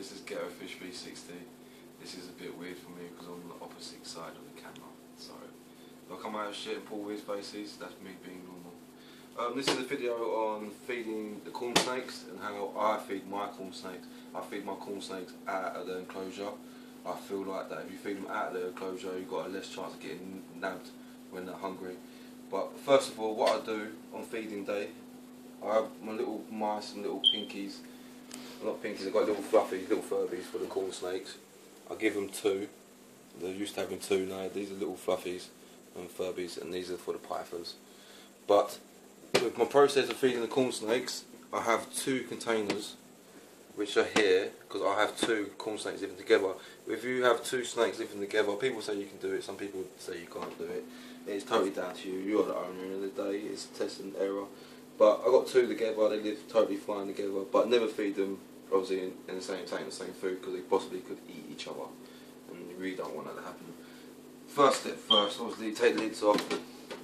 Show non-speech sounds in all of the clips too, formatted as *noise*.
this is Ghetto Fish 360. This is a bit weird for me because I'm on the opposite side of the camera. So if I come out of shit and pull weird faces, that's me being normal. Um, this is a video on feeding the corn snakes and how I feed my corn snakes. I feed my corn snakes out of the enclosure. I feel like that if you feed them out of the enclosure, you've got a less chance of getting nabbed when they're hungry. But first of all, what I do on feeding day, I have my little mice and little pinkies not pinkies, I've got little fluffy, little furbies for the corn snakes. I give them two. They're used to having two now. These are little fluffies and furbies, and these are for the pythons. But with my process of feeding the corn snakes, I have two containers which are here because I have two corn snakes living together. If you have two snakes living together, people say you can do it, some people say you can't do it. It's totally down to you. You're the owner of the day. It's test and error. But I got two together. They live totally fine together. But I never feed them obviously in, in the same tank, the same food, because they possibly could eat each other, and you really don't want that to happen. First step first, obviously take the lids off.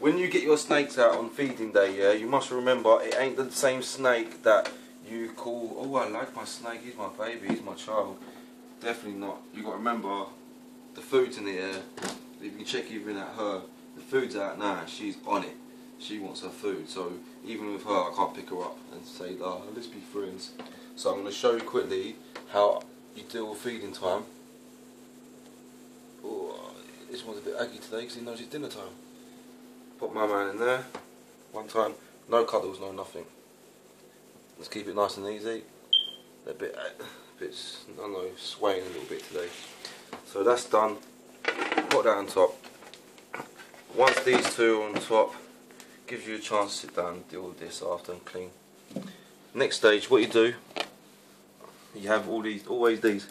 When you get your snakes out on feeding day, yeah, you must remember it ain't the same snake that you call, oh I like my snake, he's my baby, he's my child. Definitely not. You got to remember the food's in the air. If you check even at her, the food's out now, she's on it. She wants her food, so even with her, I can't pick her up and say, oh, let's be friends. So I'm going to show you quickly how you deal with feeding time. Oh, this one's a bit aggy today because he knows it's dinner time. Put my man in there. One time, no cuddles, no nothing. Let's keep it nice and easy. A bit, a bit, I don't know, swaying a little bit today. So that's done. Put that on top. Once these two are on top, gives you a chance to sit down and deal with this after and clean. Next stage, what you do you have all these, always these.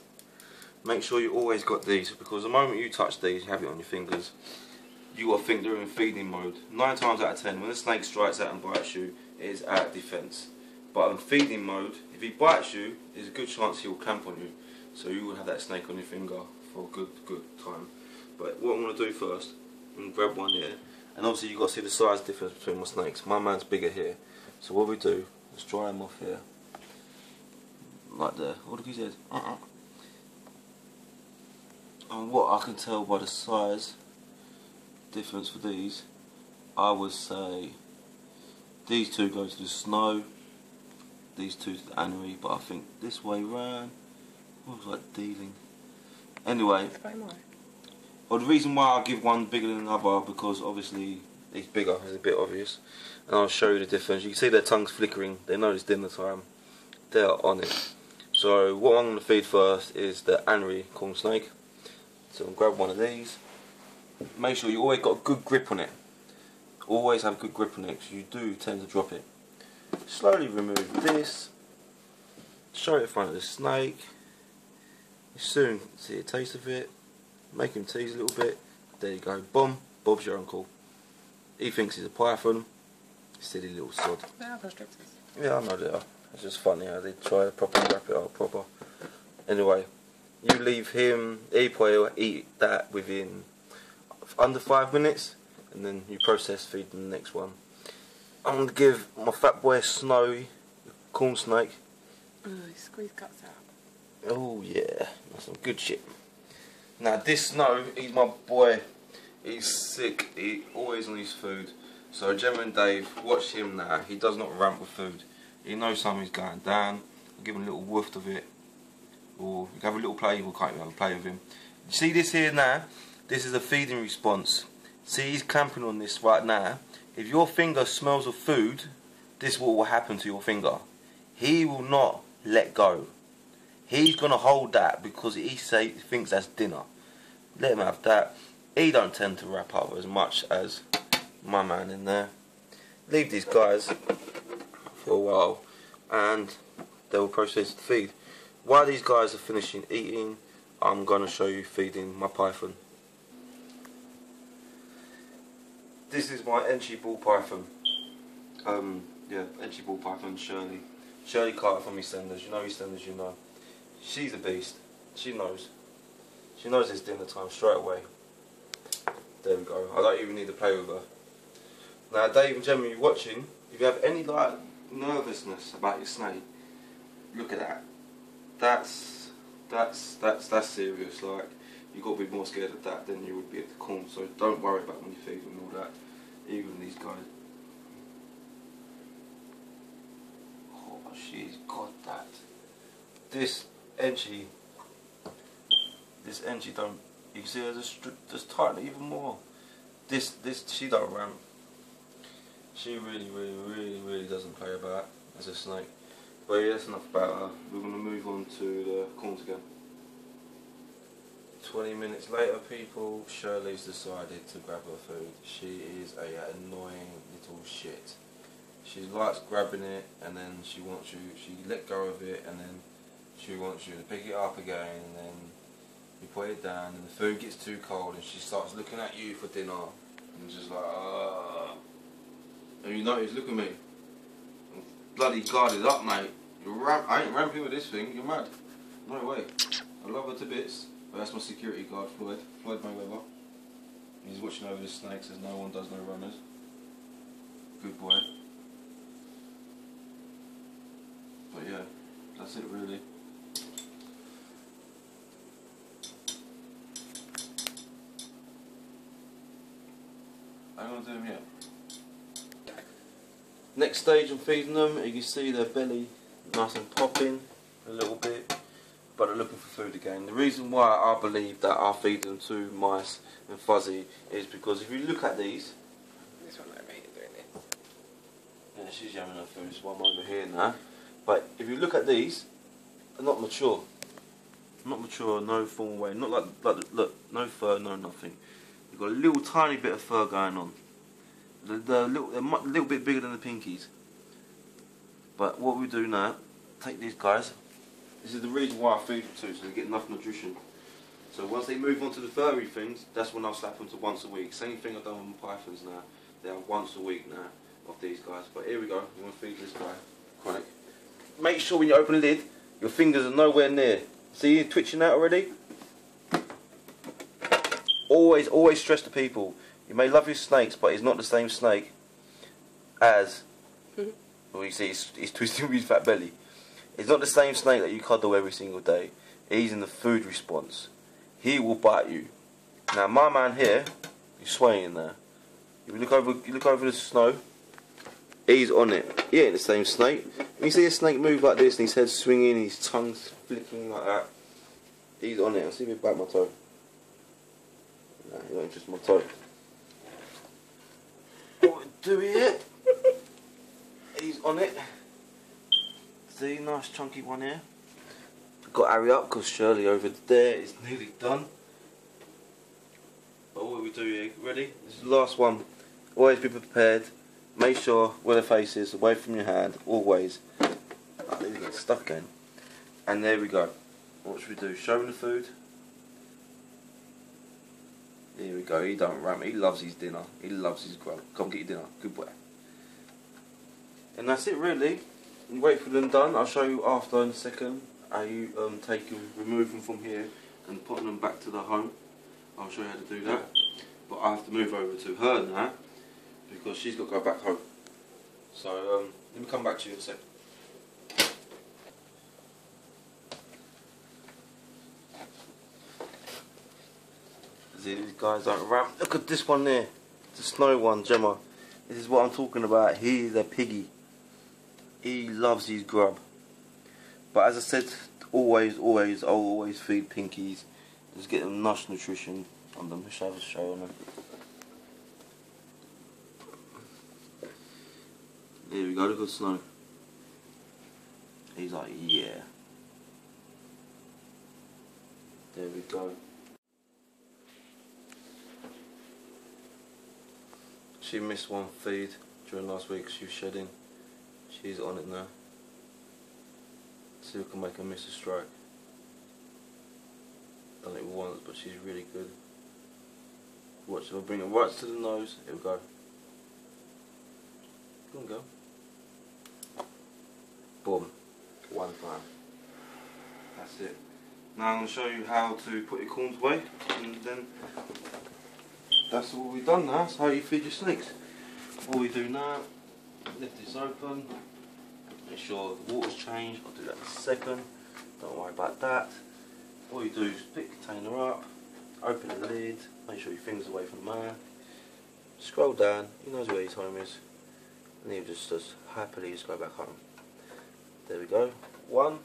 Make sure you always got these because the moment you touch these, you have it on your fingers. You to think they're in feeding mode. Nine times out of ten, when the snake strikes out and bites you, it is out of defence. But in feeding mode, if he bites you, there's a good chance he will clamp on you. So you will have that snake on your finger for a good, good time. But what I'm going to do first, I'm going to grab one here. And obviously you've got to see the size difference between my snakes. My man's bigger here. So what we do, let's dry him off here like there. What have he said? Uh -uh. And what I can tell by the size difference for these, I would say these two go to the snow, these two to the anery, but I think this way round, what was like dealing? Anyway, well the reason why I give one bigger than another because obviously it's bigger, it's a bit obvious. And I'll show you the difference. You can see their tongues flickering, they know it's dinner time, they're on it. So what I'm going to feed first is the anery corn snake. So I'll grab one of these. Make sure you always got a good grip on it. Always have a good grip on it because you do tend to drop it. Slowly remove this. Show it in front of the snake. You soon see a taste of it. Make him tease a little bit. There you go. Boom. Bob's your uncle. He thinks he's a python. Silly little sod. They are. Yeah, I know they are. It's just funny how they try to properly wrap it up proper. Anyway, you leave him, he will eat that within under five minutes, and then you process feed the next one. I'm going to give my fat boy Snowy, corn snake. Squeeze cuts out. Oh yeah, that's some good shit. Now this Snow, he's my boy. He's sick, he always on his food. So Gemma and Dave, watch him now. He does not ramp with food He knows something's going down, give him a little woof of it, or have a little play, or can't have a play with him. You see this here now? This is a feeding response. See, he's clamping on this right now. If your finger smells of food, this what will happen to your finger. He will not let go. He's gonna hold that because he say thinks that's dinner. Let him have that. He don't tend to wrap up as much as my man in there. Leave these guys for a while and they will process the feed. While these guys are finishing eating, I'm to show you feeding my python. This is my Enchi ball python. Um, yeah, Enchi ball python, Shirley. Shirley Carter from EastEnders. You know EastEnders, you know. She's a beast. She knows. She knows it's dinner time straight away. There we go. I don't even need to play with her. Now, Dave and Gemma, you watching? If you have any like nervousness about your snake, look at that. That's That's that's that's serious. Like you got to be more scared of that than you would be at the corn. So don't worry about when you feed and all that. Even these guys. Oh, she's got that. This Enchi. This Enchi don't. You can see her just just tighten even more. This this she don't ramp. She really really really really doesn't play about as a snake. But yeah, that's enough about her. We're to move on to the corns again. 20 minutes later, people, Shirley's decided to grab her food. She is a annoying little shit. She likes grabbing it and then she wants you, she let go of it and then she wants you to pick it up again and then you put it down and the food gets too cold and she starts looking at you for dinner and just like, ah. And you notice, look at me. I'm bloody guarded up, mate. I ain't ramping with this thing, you're mad. No way. I love her to bits. But that's my security guard, Floyd. Floyd Mayweather. He's watching over the snakes as no one does no runners. Good boy. But yeah, that's it really. I'm gonna do them yet. Next stage I'm feeding them, you can see their belly nice and popping a little bit but they're looking for food again. The reason why I believe that I feed them to mice and fuzzy is because if you look at these, This one I made doing this. yeah, she's yamming her food, so I'm over here now. But if you look at these, they're not mature. Not mature, no formal way. Not like, like look, no fur, no nothing. You've got a little tiny bit of fur going on. They're, a little, they're a little bit bigger than the pinkies. But what we do now, take these guys. This is the reason why I feed them too, so they get enough nutrition. So once they move on to the furry things, that's when I'll slap them to once a week. Same thing I've done with my pythons now. They are once a week now of these guys. But here we go. You want to feed this guy, chronic. Make sure when you open the lid, your fingers are nowhere near. See you twitching out already? Always, always stress to people. You may love your snakes, but it's not the same snake as. Mm-hmm. well, you see, he's, he's twisting with his fat belly. It's not the same snake that you cuddle every single day. He's in the food response. He will bite you. Now, my man here, he's swaying there. If you look over, you look over the snow. He's on it. He ain't the same snake. When you see a snake move like this, and his head swinging, his tongue's flicking like that, he's on it. I'll see if he bite my toe. Won't just my toe. What we do? *laughs* He's on it. See, nice chunky one here. Got to hurry up because Shirley over there is nearly done. But what we do here, ready? This is the last one. Always be prepared. Make sure where the face is, away from your hand, always. Oh, there we get stuck again. And there we go. What should we do? Show him the food. There we go. He don't ram. He loves his dinner. He loves his grub. Come get your dinner. Good boy. And that's it really. Wait for them done. I'll show you after in a second how you um, take them, remove them from here and put them back to the home. I'll show you how to do that. But I have to move over to her now because she's got to go back home. So um, let me come back to you in a sec. These guys don't ramp. Look at this one there. The snow one, Gemma. This is what I'm talking about. He's a piggy. He loves his grub. But as I said, always, always, I'll always feed pinkies. Just get them nice nutrition on them. Let's have a show on them. There we go, look at snow. He's like, yeah. There we go. She missed one feed during last week. She was shedding. She's on it now. See if we can make her miss a strike. Done it once, but she's really good. Watch, if I bring her right to the nose, here we go. Go on, go. Boom. One time. That's it. Now I'm going to show you how to put your corns away, and then that's all we've done now. That's how you feed your snakes. All we do now, lift this open, make sure the water's changed. I'll do that in a second. Don't worry about that. all you do is pick the container up, open the lid, make sure your finger's away from the man, scroll down, he knows where his home is, and he'll just, just happily just go back home. There we go. One,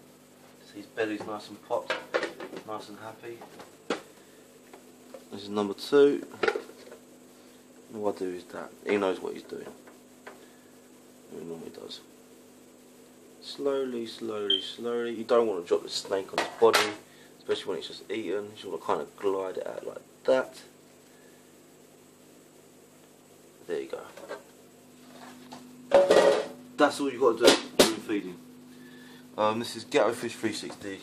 so his belly's nice and popped, nice and happy. This is number two. What I do is that he knows what he's doing. He normally does. Slowly, slowly, slowly. You don't want to drop the snake on his body, especially when it's just eaten. You want to kind of glide it out like that. There you go. That's all you've got to do during feeding. Um, this is Ghetto Fish 360.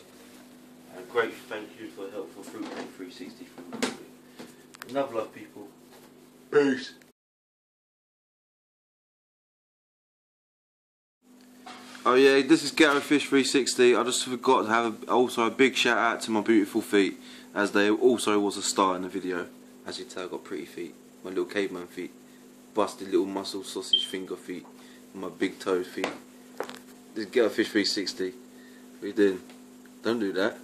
And great thank you for the help for Fruit Tank 360. Love, love people. Peace. Oh yeah, this is Ghetto Fish 360. I just forgot to have a, also a big shout out to my beautiful feet, as they also was a star in the video. As you tell, I got pretty feet. My little caveman feet, busted little muscle sausage finger feet, my big toe feet. This is Ghetto Fish 360. What are you doing? Don't do that.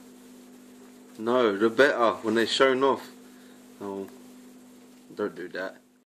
No, they're better when they're shown off. Oh, don't do that.